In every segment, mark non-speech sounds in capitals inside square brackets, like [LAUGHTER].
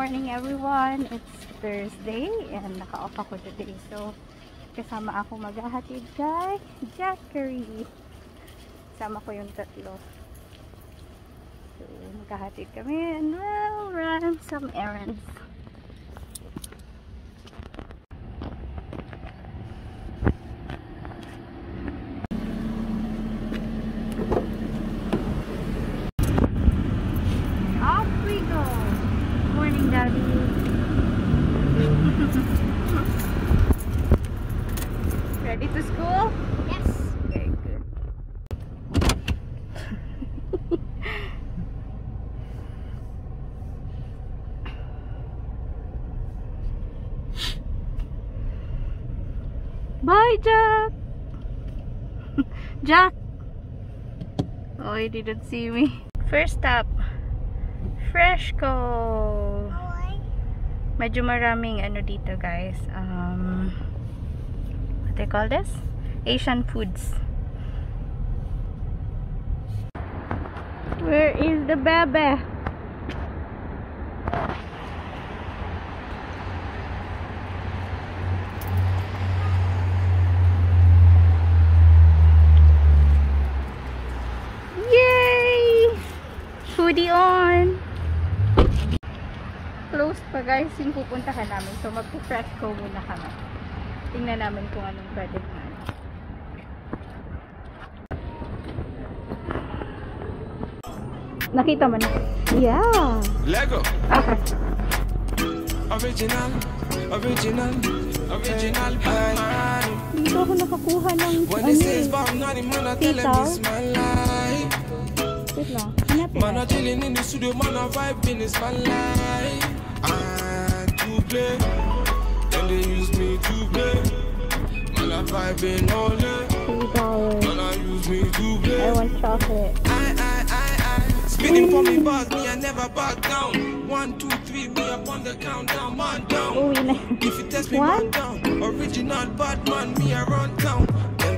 morning everyone! It's Thursday and naka-off ako today. So, kasama ako maghahatid kay Jackery. Kasama ko yung tatlo. So, maghahatid kami and we'll run some errands. [LAUGHS] Ready to school? Yes. Very good. [LAUGHS] Bye, Jack! Jack! Oh, he didn't see me. First stop, Freshco! Medyo maraming ano dito, guys. Um, what they call this? Asian foods. Where is the bebe? Yay! Hoodie on! Closed pa guys yung pupuntahan namin. So magpo-fresh ko muna kami. Tingnan namin kung anong pwede na. Nakita mo na? Yeah! Lego. Okay. Original, original, original. Dito ako nakakuha ng ano eh. about money, man, I tell them Tita? it's my life. Wait lang. Hanapin Man, natin. I chilling in the studio, man, vibing, it's my life. I to play, then they use me to play. Man, vibing all day, $3. man, I use me to I want chocolate. I, I, I, I. Spinning for me, boss, me, I never back down. One, two, three, me up on the countdown, man down. If you test me, What? man down. Original bad man, me I run town.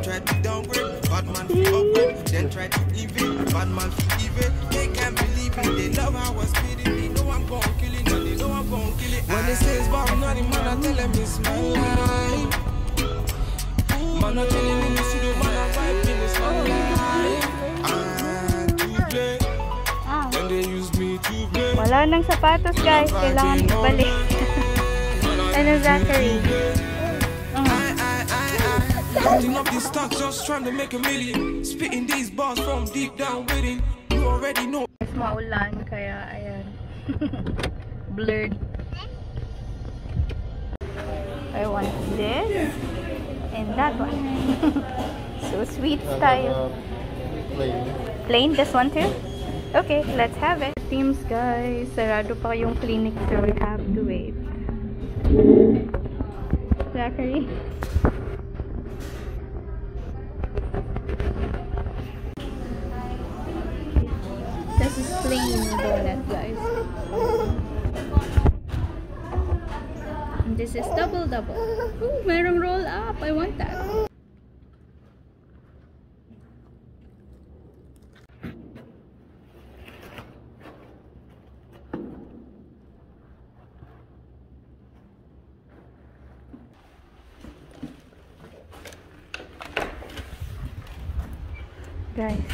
Try to downgrade, bad man upgrade. Then try to evade, bad man fi evade. They can't believe it, they love how I spit it. They know I'm gon' kill it, and they know I'm gon' kill it. When they say it's about money, man, I tell them it's my life. Man, I chillin' in the studio, man, I vibing, it's my life. I to play, Ah, then they use me to play. wala nang sapatos guys. Kailangan ibalik. [LAUGHS] ano Zachary? Counting up these stocks, just trying to make a million. Spitting these bars from deep down within. You already know. Mas maulan kaya ayan. [LAUGHS] Blurred. I want this and that one. [LAUGHS] so sweet style. Plain this one too? Okay, let's have it. Teams guys, sarado pa yung clinic so we have to wait. Zachary? This is plain donut guys. And this is double double. Ooh, merong roll up. I want that. Guys,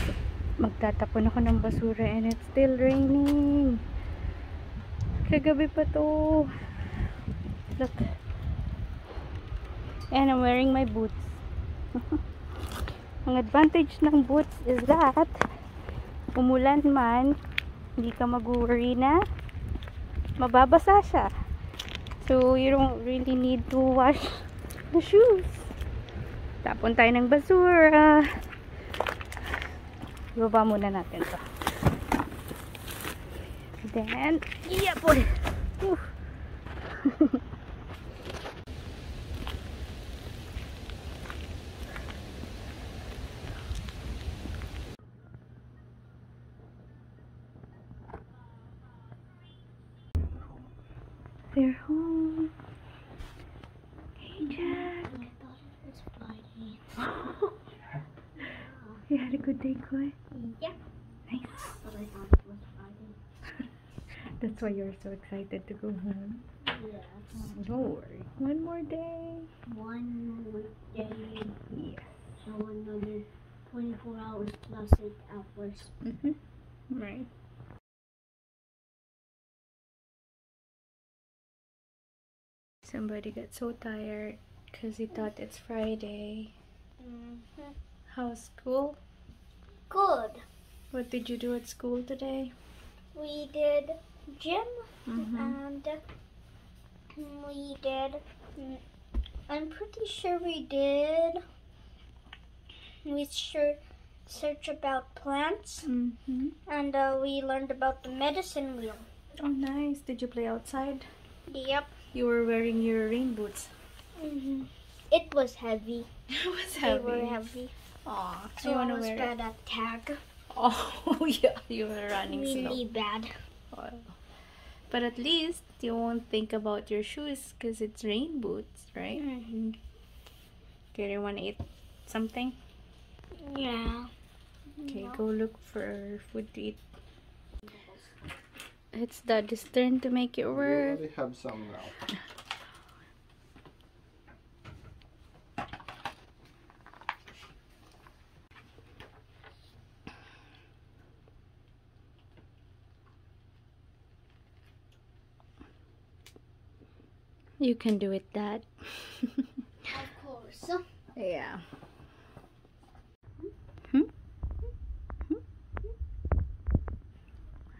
magtatapon ako ng basura and it's still raining. Kagabi pa to. Look. And I'm wearing my boots. [LAUGHS] Ang advantage ng boots is that umulan man, hindi ka mag-worry na mababasa siya. So, you don't really need to wash [LAUGHS] the shoes. Tapon tayo ng basura. Ibaba muna natin to. Then, yeah. Whew. [LAUGHS] They're home. Had a good day, Koi? Yeah. Nice. But I thought it was Friday. That's why you're so excited to go home. Yes. Don't worry. One more day. One more day. Yes. So another 24 hours plus 8 hours. Mm-hmm. Right. Somebody got so tired because he thought it's Friday. Mm-hmm. How's school? Good. What did you do at school today? We did gym Mm-hmm. and we did. mm, I'm pretty sure we did. We sure search about plants Mm-hmm. and uh, we learned about the medicine wheel. Oh, nice. Did you play outside? Yep. You were wearing your rain boots. hmm It was heavy. [LAUGHS] It was They were heavy. Aw, So you I wanna was wear it? bad at tag. Oh, [LAUGHS] yeah. You were running Really slow. bad. Oh. But at least you won't think about your shoes because it's rain boots, right? hmm Okay, you want to eat something? Yeah. Okay, No. go look for food to eat. It's Daddy's turn to make it work. We already have some now. You can do it, Dad. Of course. yeah. Hmm?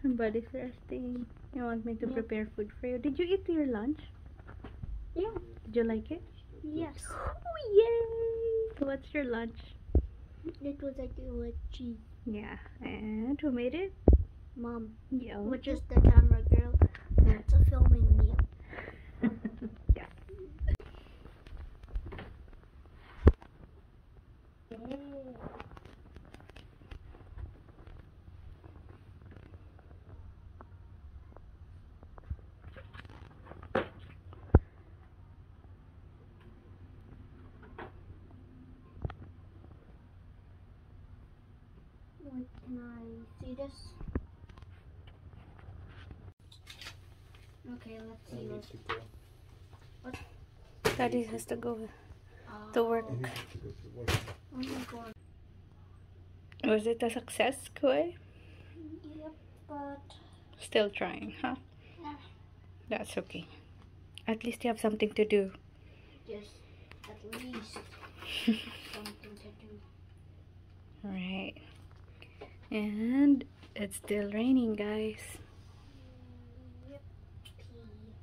Somebody's resting. You want me to Yeah. prepare food for you? Did you eat your lunch? Yeah. Did you like it? Yes. Oh, yay! What's your lunch? It was like with cheese. Yeah. And who made it? Mom, Yeah. which is the camera girl that's filming me. yeah. Wait, can I see this? Okay, let's see need what. Daddy has to go Uh, to work. I need to go to work. Oh my god. Was it a success, Koi? Yep, but Still trying, huh? Yeah. That's okay. At least you have something to do. just at least [LAUGHS] something to do. Right. And it's still raining, guys.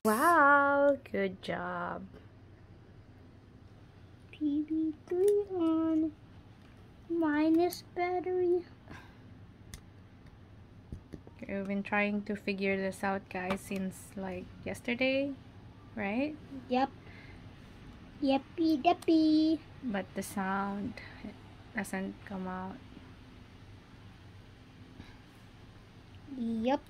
Wow, good job. TV3 on minus battery. We've been trying to figure this out, guys, since like yesterday, right? Yep. Yeppy deppy. But the sound doesn't come out. Yep.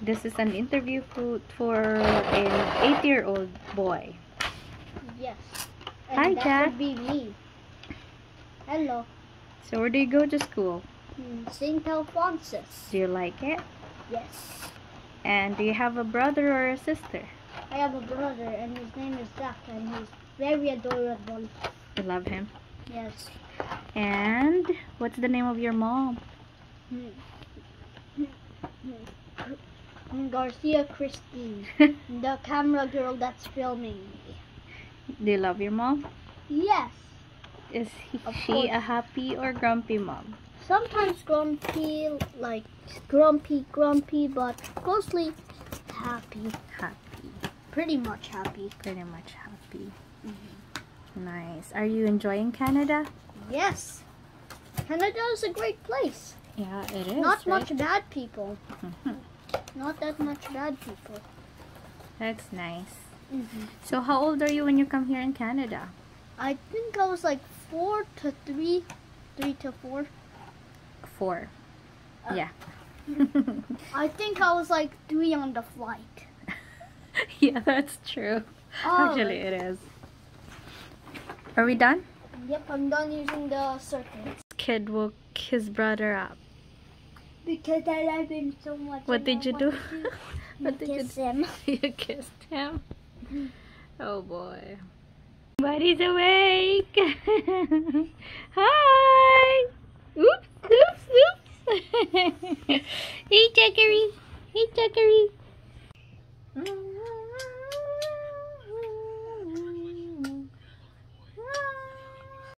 This is an interview for, for an eight-year-old boy. Yes. Hi, and that Jack. would be me. Hello. So where do you go to school? Hmm, St. Alphonsus. Do you like it? Yes. And do you have a brother or a sister? I have a brother and his name is Zach and he's very adorable. You love him. Yes. And what's the name of your mom? Hmm. Hmm. Garcia Christine, [LAUGHS] the camera girl that's filming me. Do you love your mom? Yes. Is he, she course. a happy or grumpy mom? Sometimes grumpy, like grumpy, grumpy, but mostly happy. Happy. Pretty much happy. Pretty much happy. Nice. Are you enjoying Canada? Yes. Canada is a great place. Yeah, it is. Not right? much bad people. Mhm. Not that much bad people. That's nice. Mm-hmm. So how old are you when you come here in Canada? I think I was like four to three, three to four. Four. Uh, yeah. [LAUGHS] I think I was like three on the flight. [LAUGHS] yeah, that's true. Oh, Actually, it is. Are we done? Yep, I'm done using the circuits. Kid woke his brother up. Because I love him so much. What did I you do? [LAUGHS] what did you kiss him. [LAUGHS] you kissed him? [LAUGHS] Oh boy. Buddy's awake. Hi. Oops, oops, oops. hey, Zachary. Hey, Zachary. Mm.